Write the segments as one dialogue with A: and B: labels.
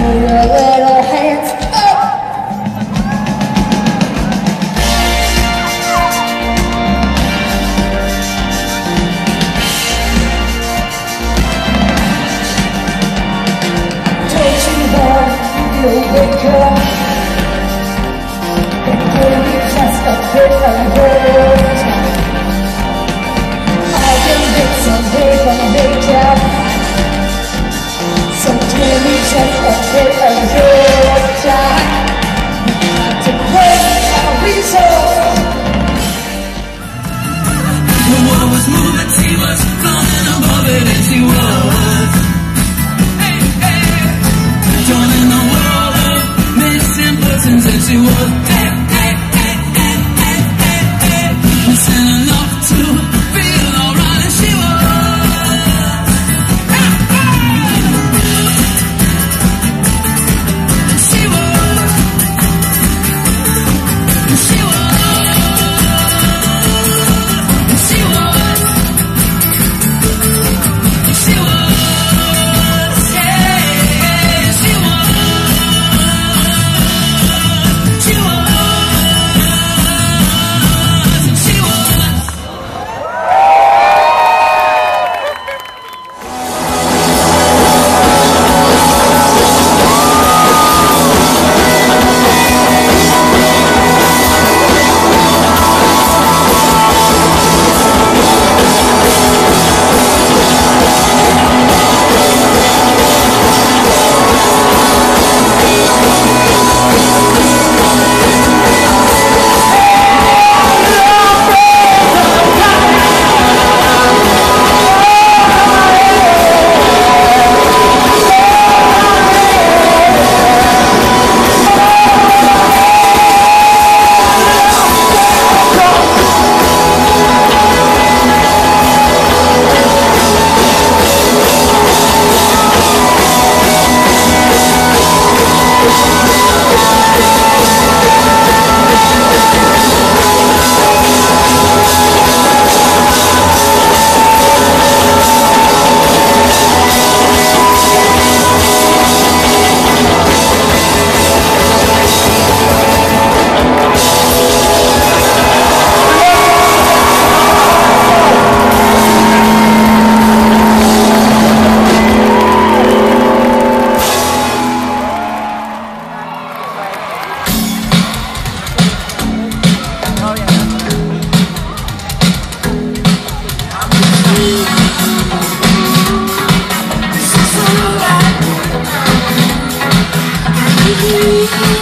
A: Yeah. Just a
B: I'm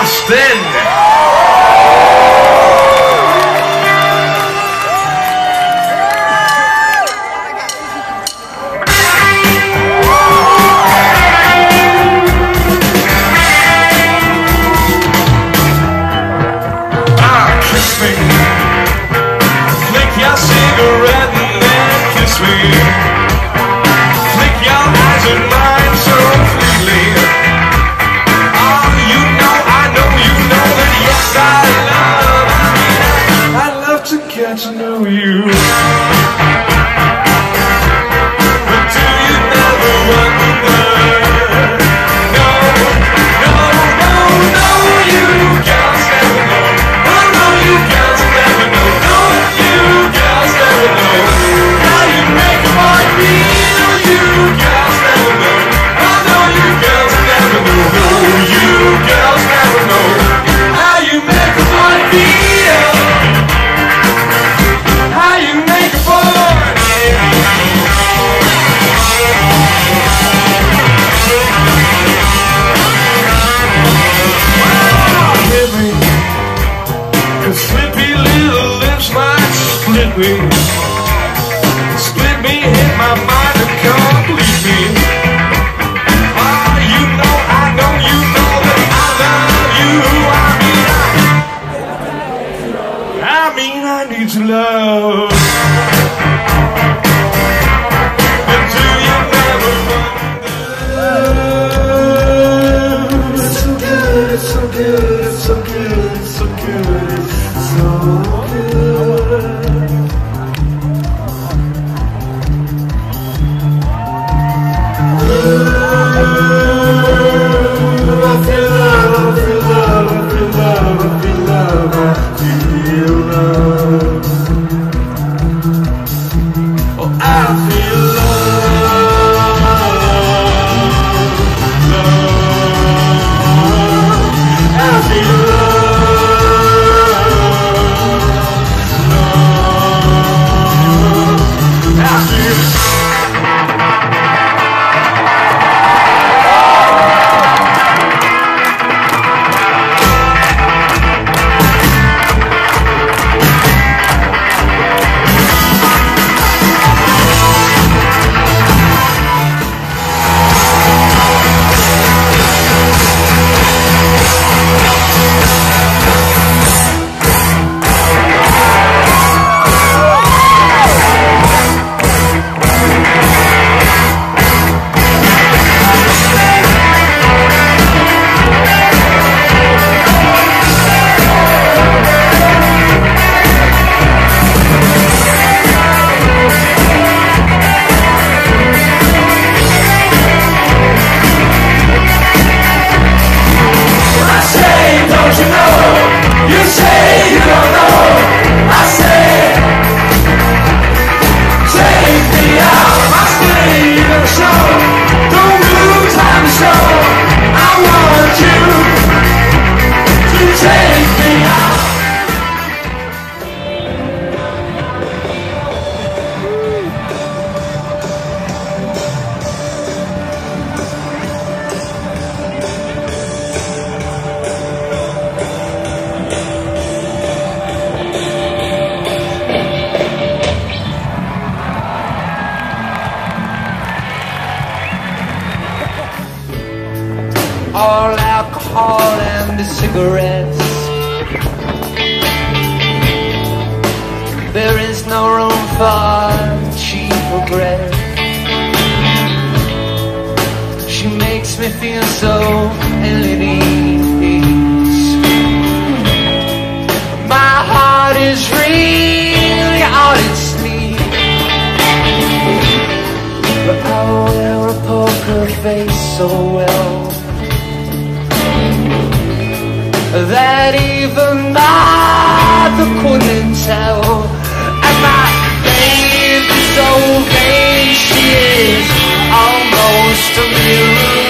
C: Austin!
B: We. the cigarettes. There is no room for cheap regret She makes me feel so ill at ease. My heart is really on its sleeve But I wear a poker face so well. tell And my baby's so vain She is almost a miracle